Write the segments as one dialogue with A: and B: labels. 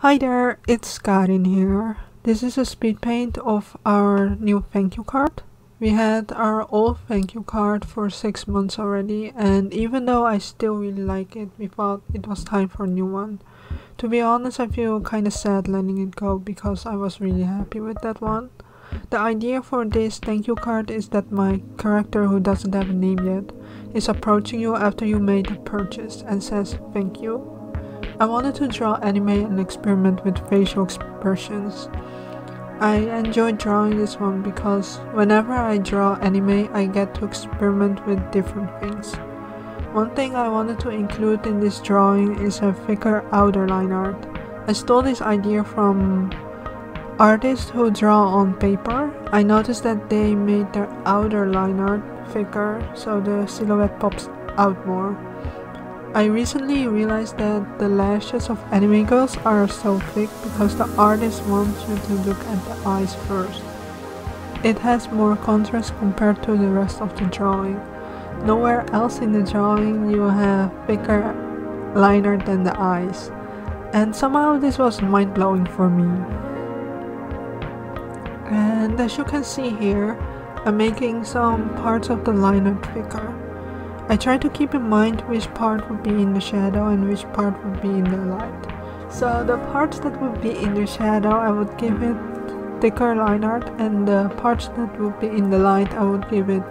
A: Hi there, it's Karin here. This is a speed paint of our new thank you card. We had our old thank you card for 6 months already and even though I still really like it, we thought it was time for a new one. To be honest, I feel kinda sad letting it go because I was really happy with that one. The idea for this thank you card is that my character who doesn't have a name yet is approaching you after you made a purchase and says thank you I wanted to draw anime and experiment with facial expressions. I enjoyed drawing this one because whenever I draw anime, I get to experiment with different things. One thing I wanted to include in this drawing is a thicker outer line art. I stole this idea from artists who draw on paper. I noticed that they made their outer line art thicker so the silhouette pops out more. I recently realized that the lashes of anime girls are so thick because the artist wants you to look at the eyes first. It has more contrast compared to the rest of the drawing. Nowhere else in the drawing you have thicker liner than the eyes. And somehow this was mind-blowing for me. And as you can see here, I'm making some parts of the liner thicker. I try to keep in mind which part would be in the shadow and which part would be in the light. So the parts that would be in the shadow I would give it thicker line art and the parts that would be in the light I would give it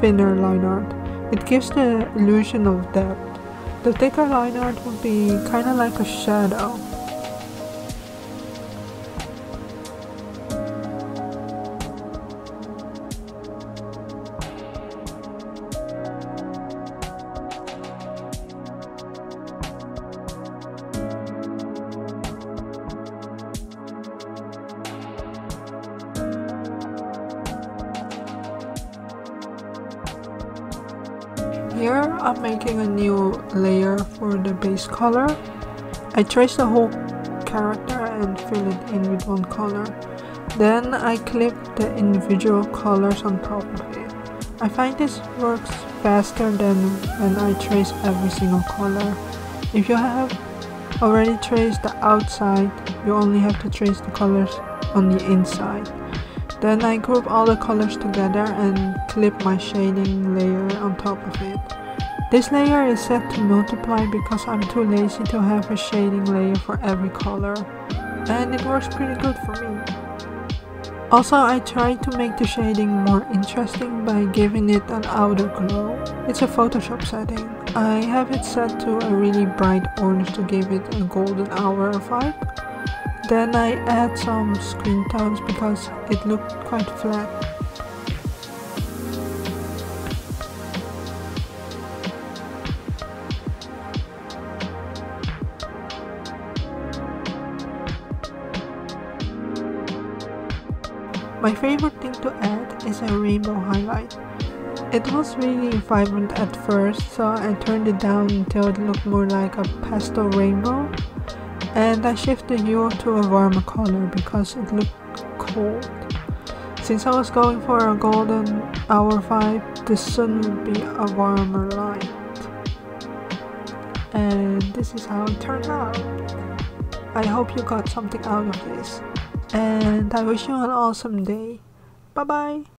A: thinner line art. It gives the illusion of depth. The thicker line art would be kinda like a shadow Here I'm making a new layer for the base color. I trace the whole character and fill it in with one color. Then I clip the individual colors on top of it. I find this works faster than when I trace every single color. If you have already traced the outside, you only have to trace the colors on the inside. Then I group all the colors together and clip my shading layer on top of it. This layer is set to multiply because I'm too lazy to have a shading layer for every color. And it works pretty good for me. Also, I try to make the shading more interesting by giving it an outer glow. It's a Photoshop setting. I have it set to a really bright orange to give it a golden hour vibe. Then I add some screen tones because it looked quite flat. My favorite thing to add is a rainbow highlight. It was really vibrant at first so I turned it down until it looked more like a pastel rainbow and I shifted you to a warmer color because it looked cold. Since I was going for a golden hour vibe, the sun would be a warmer light. And this is how it turned out. I hope you got something out of this. And I wish you an awesome day. Bye bye.